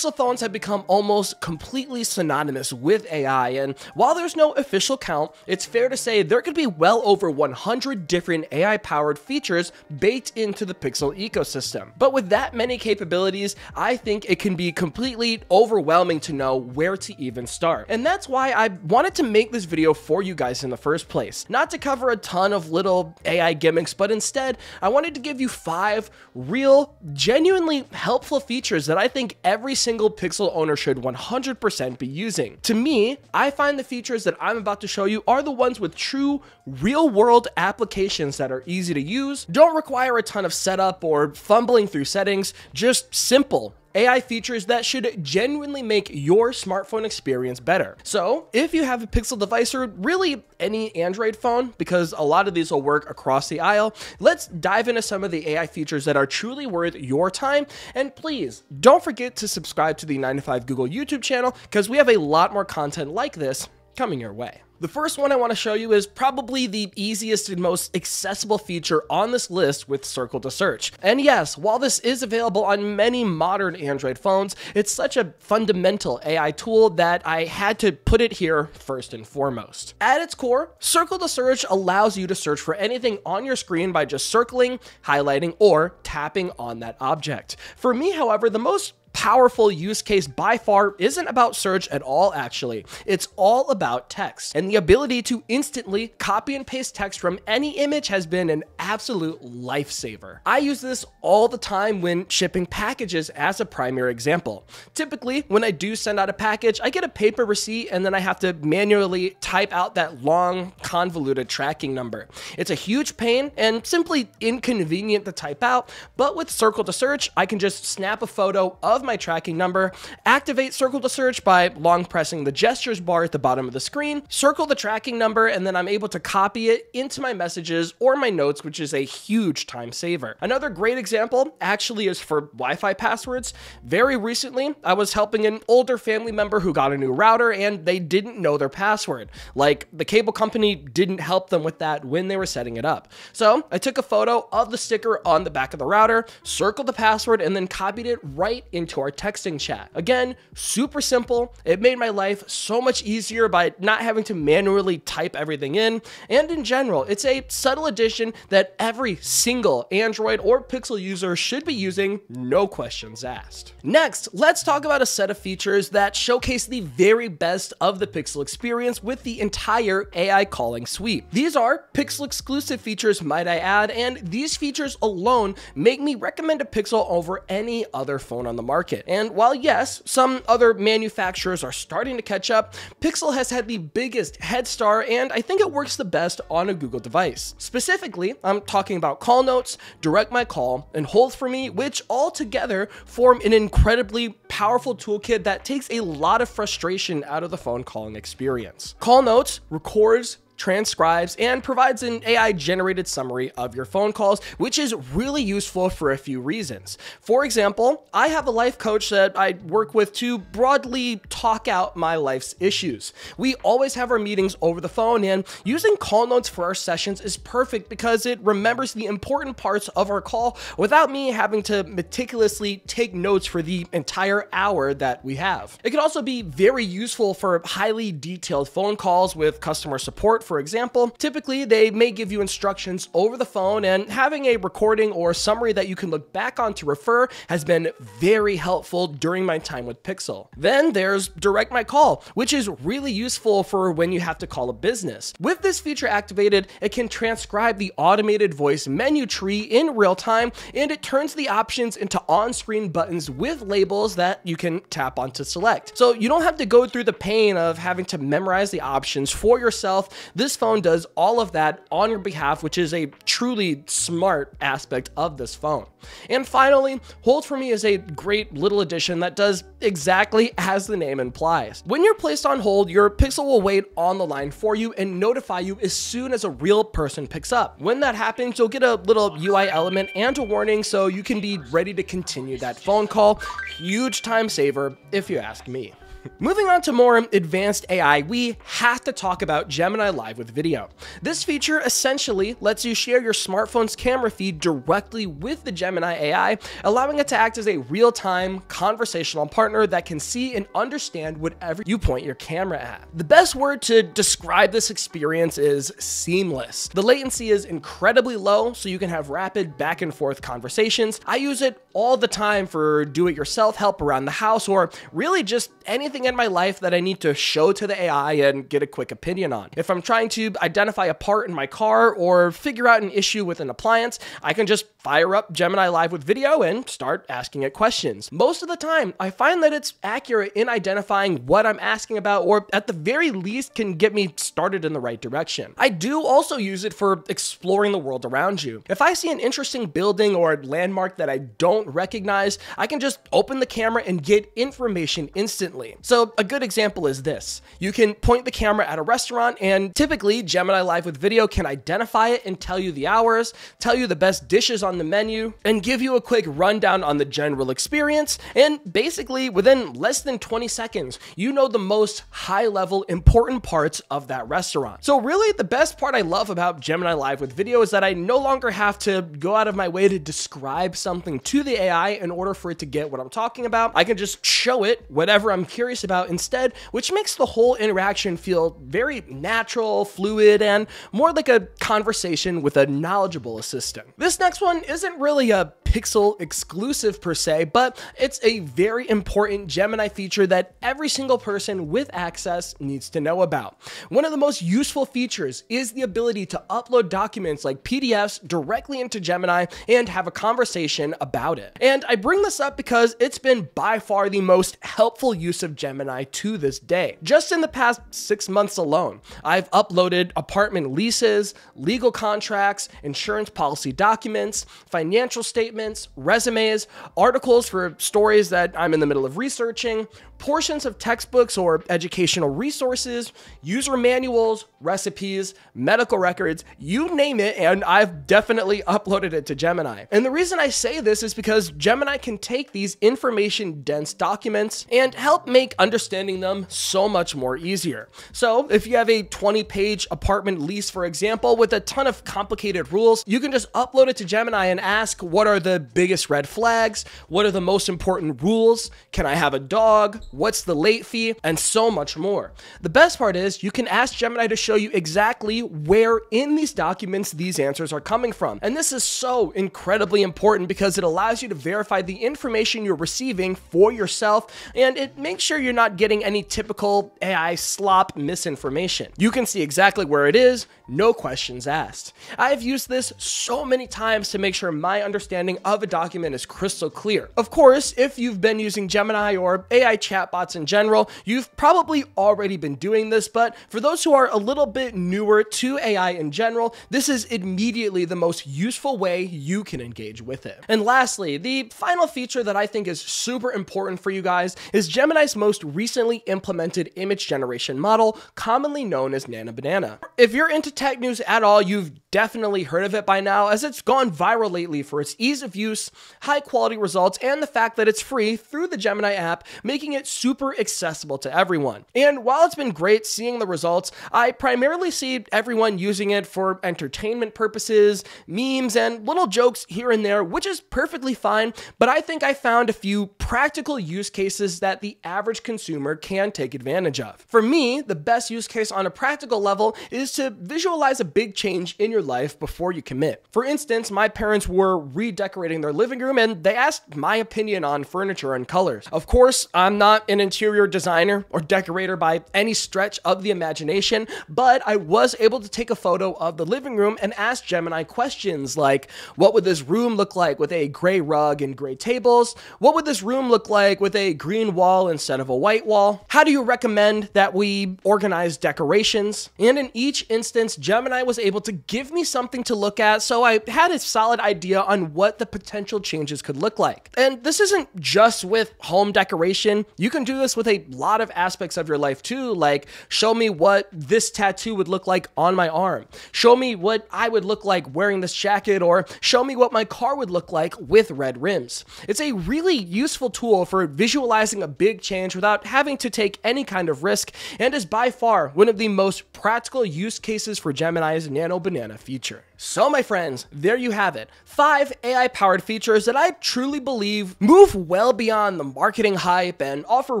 Pixel phones have become almost completely synonymous with AI, and while there's no official count, it's fair to say there could be well over 100 different AI powered features baked into the Pixel ecosystem. But with that many capabilities, I think it can be completely overwhelming to know where to even start. And that's why I wanted to make this video for you guys in the first place. Not to cover a ton of little AI gimmicks, but instead, I wanted to give you five real, genuinely helpful features that I think every single Single pixel owner should 100% be using. To me, I find the features that I'm about to show you are the ones with true, real world applications that are easy to use, don't require a ton of setup or fumbling through settings, just simple, AI features that should genuinely make your smartphone experience better. So, if you have a Pixel device or really any Android phone, because a lot of these will work across the aisle, let's dive into some of the AI features that are truly worth your time. And please don't forget to subscribe to the 9to5 Google YouTube channel because we have a lot more content like this coming your way. The first one I want to show you is probably the easiest and most accessible feature on this list with Circle to Search. And yes, while this is available on many modern Android phones, it's such a fundamental AI tool that I had to put it here first and foremost. At its core, Circle to Search allows you to search for anything on your screen by just circling, highlighting, or tapping on that object. For me, however, the most powerful use case by far isn't about search at all, actually. It's all about text. And the ability to instantly copy and paste text from any image has been an absolute lifesaver. I use this all the time when shipping packages as a primary example. Typically, when I do send out a package, I get a paper receipt and then I have to manually type out that long, convoluted tracking number. It's a huge pain and simply inconvenient to type out, but with Circle to Search, I can just snap a photo of of my tracking number, activate Circle to Search by long pressing the gestures bar at the bottom of the screen, circle the tracking number, and then I'm able to copy it into my messages or my notes, which is a huge time saver. Another great example actually is for Wi-Fi passwords. Very recently, I was helping an older family member who got a new router and they didn't know their password. Like the cable company didn't help them with that when they were setting it up. So I took a photo of the sticker on the back of the router, circled the password, and then copied it right into into our texting chat. Again, super simple. It made my life so much easier by not having to manually type everything in. And in general, it's a subtle addition that every single Android or Pixel user should be using, no questions asked. Next, let's talk about a set of features that showcase the very best of the Pixel experience with the entire AI calling suite. These are Pixel exclusive features, might I add, and these features alone make me recommend a Pixel over any other phone on the market market. And while yes, some other manufacturers are starting to catch up, Pixel has had the biggest head start and I think it works the best on a Google device. Specifically, I'm talking about call notes, direct my call, and hold for me, which all together form an incredibly powerful toolkit that takes a lot of frustration out of the phone calling experience. Call notes records transcribes, and provides an AI generated summary of your phone calls, which is really useful for a few reasons. For example, I have a life coach that I work with to broadly talk out my life's issues. We always have our meetings over the phone, and using call notes for our sessions is perfect because it remembers the important parts of our call without me having to meticulously take notes for the entire hour that we have. It can also be very useful for highly detailed phone calls with customer support for example, typically they may give you instructions over the phone and having a recording or summary that you can look back on to refer has been very helpful during my time with Pixel. Then there's Direct My Call, which is really useful for when you have to call a business. With this feature activated, it can transcribe the automated voice menu tree in real time and it turns the options into on-screen buttons with labels that you can tap on to select. So you don't have to go through the pain of having to memorize the options for yourself. This phone does all of that on your behalf, which is a truly smart aspect of this phone. And finally, Hold for Me is a great little addition that does exactly as the name implies. When you're placed on hold, your Pixel will wait on the line for you and notify you as soon as a real person picks up. When that happens, you'll get a little UI element and a warning so you can be ready to continue that phone call. Huge time saver, if you ask me. Moving on to more advanced AI, we have to talk about Gemini Live with video. This feature essentially lets you share your smartphone's camera feed directly with the Gemini AI, allowing it to act as a real-time conversational partner that can see and understand whatever you point your camera at. The best word to describe this experience is seamless. The latency is incredibly low, so you can have rapid back and forth conversations. I use it all the time for do-it-yourself help around the house or really just anything in my life that I need to show to the AI and get a quick opinion on. If I'm trying to identify a part in my car or figure out an issue with an appliance, I can just fire up Gemini Live with video and start asking it questions. Most of the time, I find that it's accurate in identifying what I'm asking about or at the very least can get me started in the right direction. I do also use it for exploring the world around you. If I see an interesting building or landmark that I don't recognize, I can just open the camera and get information instantly. So a good example is this. You can point the camera at a restaurant and typically Gemini Live with video can identify it and tell you the hours, tell you the best dishes on the menu, and give you a quick rundown on the general experience. And basically within less than 20 seconds, you know the most high level important parts of that restaurant. So really the best part I love about Gemini Live with video is that I no longer have to go out of my way to describe something to the AI in order for it to get what I'm talking about. I can just show it whatever I'm curious about instead, which makes the whole interaction feel very natural, fluid, and more like a conversation with a knowledgeable assistant. This next one isn't really a Pixel exclusive per se, but it's a very important Gemini feature that every single person with access needs to know about. One of the most useful features is the ability to upload documents like PDFs directly into Gemini and have a conversation about it. And I bring this up because it's been by far the most helpful use of Gemini to this day. Just in the past six months alone, I've uploaded apartment leases, legal contracts, insurance policy documents, financial statements, resumes, articles for stories that I'm in the middle of researching, portions of textbooks or educational resources, user manuals, recipes, medical records, you name it, and I've definitely uploaded it to Gemini. And the reason I say this is because Gemini can take these information dense documents and help make understanding them so much more easier. So if you have a 20 page apartment lease, for example, with a ton of complicated rules, you can just upload it to Gemini and ask what are the biggest red flags? What are the most important rules? Can I have a dog? what's the late fee, and so much more. The best part is you can ask Gemini to show you exactly where in these documents these answers are coming from. And this is so incredibly important because it allows you to verify the information you're receiving for yourself and it makes sure you're not getting any typical AI slop misinformation. You can see exactly where it is, no questions asked. I've used this so many times to make sure my understanding of a document is crystal clear. Of course, if you've been using Gemini or AI chatbots in general, you've probably already been doing this, but for those who are a little bit newer to AI in general, this is immediately the most useful way you can engage with it. And lastly, the final feature that I think is super important for you guys is Gemini's most recently implemented image generation model, commonly known as Nano Banana. If you're into tech news at all, you've definitely heard of it by now, as it's gone viral lately for its ease of use, high quality results, and the fact that it's free through the Gemini app, making it super accessible to everyone. And while it's been great seeing the results, I primarily see everyone using it for entertainment purposes, memes, and little jokes here and there, which is perfectly fine, but I think I found a few practical use cases that the average consumer can take advantage of. For me, the best use case on a practical level is to visualize visualize a big change in your life before you commit. For instance, my parents were redecorating their living room and they asked my opinion on furniture and colors. Of course, I'm not an interior designer or decorator by any stretch of the imagination, but I was able to take a photo of the living room and ask Gemini questions like, what would this room look like with a gray rug and gray tables? What would this room look like with a green wall instead of a white wall? How do you recommend that we organize decorations? And in each instance, Gemini was able to give me something to look at, so I had a solid idea on what the potential changes could look like. And this isn't just with home decoration. You can do this with a lot of aspects of your life too, like show me what this tattoo would look like on my arm. Show me what I would look like wearing this jacket or show me what my car would look like with red rims. It's a really useful tool for visualizing a big change without having to take any kind of risk and is by far one of the most practical use cases for Gemini's Nano Banana feature. So, my friends, there you have it. Five AI powered features that I truly believe move well beyond the marketing hype and offer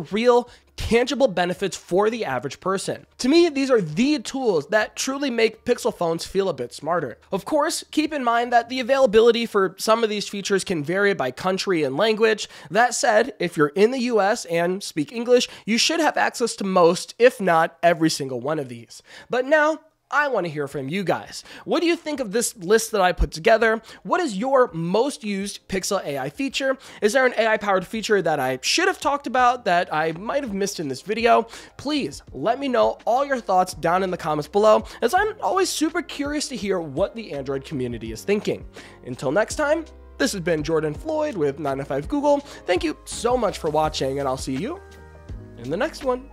real, tangible benefits for the average person. To me, these are the tools that truly make Pixel phones feel a bit smarter. Of course, keep in mind that the availability for some of these features can vary by country and language. That said, if you're in the US and speak English, you should have access to most, if not every single one of these. But now, I want to hear from you guys. What do you think of this list that I put together? What is your most used Pixel AI feature? Is there an AI powered feature that I should have talked about that I might have missed in this video? Please let me know all your thoughts down in the comments below, as I'm always super curious to hear what the Android community is thinking. Until next time, this has been Jordan Floyd with 9to5 Google. Thank you so much for watching, and I'll see you in the next one.